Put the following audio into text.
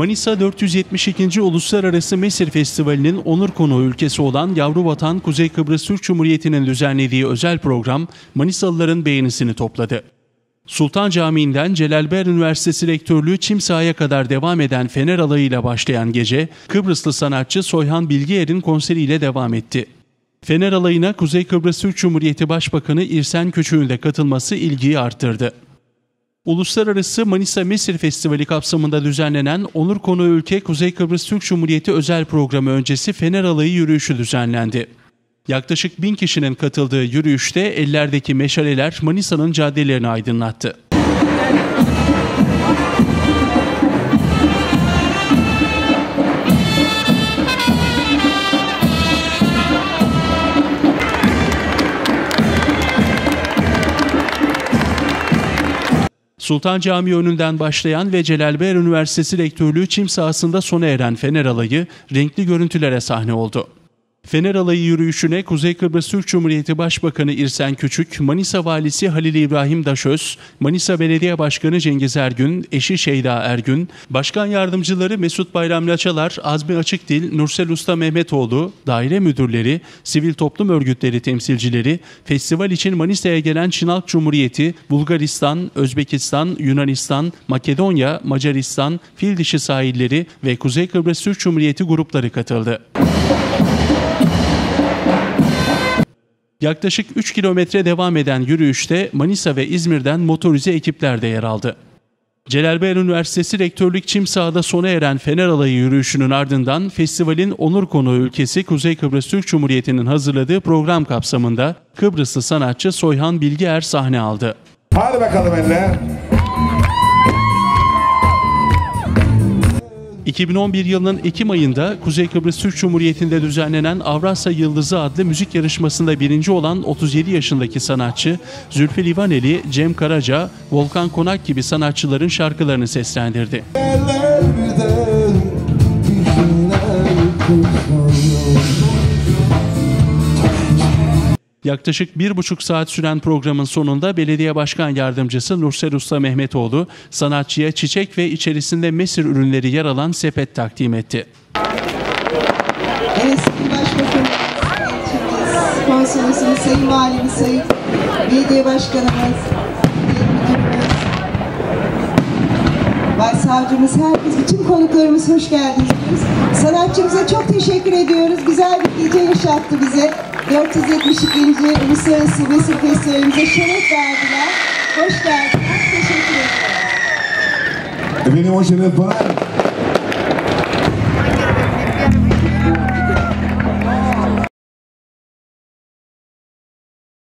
Manisa 472. Uluslararası Mesir Festivali'nin onur konuğu ülkesi olan Yavru Vatan Kuzey Kıbrıs Türk Cumhuriyeti'nin düzenlediği özel program Manisalıların beğenisini topladı. Sultan Camii'nden Celalber Üniversitesi Rektörlüğü Çimsa'ya kadar devam eden Fener alayıyla başlayan gece, Kıbrıslı sanatçı Soyhan Bilgiyer'in konseriyle devam etti. Fener alayına Kuzey Kıbrıs Türk Cumhuriyeti Başbakanı İrsen Köçük'ün de katılması ilgiyi arttırdı. Uluslararası Manisa Mesir Festivali kapsamında düzenlenen Onur Konu Ülke Kuzey Kıbrıs Türk Cumhuriyeti özel programı öncesi Fener Alayı yürüyüşü düzenlendi. Yaklaşık bin kişinin katıldığı yürüyüşte ellerdeki meşaleler Manisa'nın caddelerini aydınlattı. Sultan Camii önünden başlayan ve Celalber Üniversitesi Rektörlüğü çim sahasında sona eren Fener Alayı renkli görüntülere sahne oldu. Fener Alayı yürüyüşüne Kuzey Kıbrıs Türk Cumhuriyeti Başbakanı İrsen Küçük, Manisa Valisi Halil İbrahim Daşöz, Manisa Belediye Başkanı Cengiz Ergün, eşi Şeyda Ergün, Başkan Yardımcıları Mesut Bayram Laçalar, Azmi Açıkdil, Nursel Usta Mehmetoğlu, daire müdürleri, sivil toplum örgütleri temsilcileri, festival için Manisa'ya gelen Çin Halk Cumhuriyeti, Bulgaristan, Özbekistan, Yunanistan, Makedonya, Macaristan, Fil Dişi sahilleri ve Kuzey Kıbrıs Türk Cumhuriyeti grupları katıldı. Yaklaşık 3 kilometre devam eden yürüyüşte Manisa ve İzmir'den motorize ekipler de yer aldı. Celalber Üniversitesi Rektörlük Çimsağ'da sona eren Fener Alayı yürüyüşünün ardından festivalin onur konuğu ülkesi Kuzey Kıbrıs Türk Cumhuriyeti'nin hazırladığı program kapsamında Kıbrıslı sanatçı Soyhan Bilgier sahne aldı. Hadi bakalım eller. 2011 yılının Ekim ayında Kuzey Kıbrıs Türk Cumhuriyeti'nde düzenlenen Avrasya Yıldızı adlı müzik yarışmasında birinci olan 37 yaşındaki sanatçı Zülfü Livaneli, Cem Karaca, Volkan Konak gibi sanatçıların şarkılarını seslendirdi. Eller Yaklaşık bir buçuk saat süren programın sonunda belediye başkan yardımcısı Nursel Usta Mehmetoğlu sanatçıya çiçek ve içerisinde mesir ürünleri yer alan sepet takdim etti. Evet Sayın Başbakanımız, konsolosumuz, Sayın Valimiz, Sayın Belediye Başkanımız, Başsavcımız, herkes, bütün konuklarımız hoş geldiniz. Sanatçımıza çok teşekkür ediyoruz. Güzel bir gece yaşattı bize. 472. Uluslararası Mesir Festivalimize şeref verdiler. Hoş geldiniz. Teşekkür ederim. Efendim o şeref bana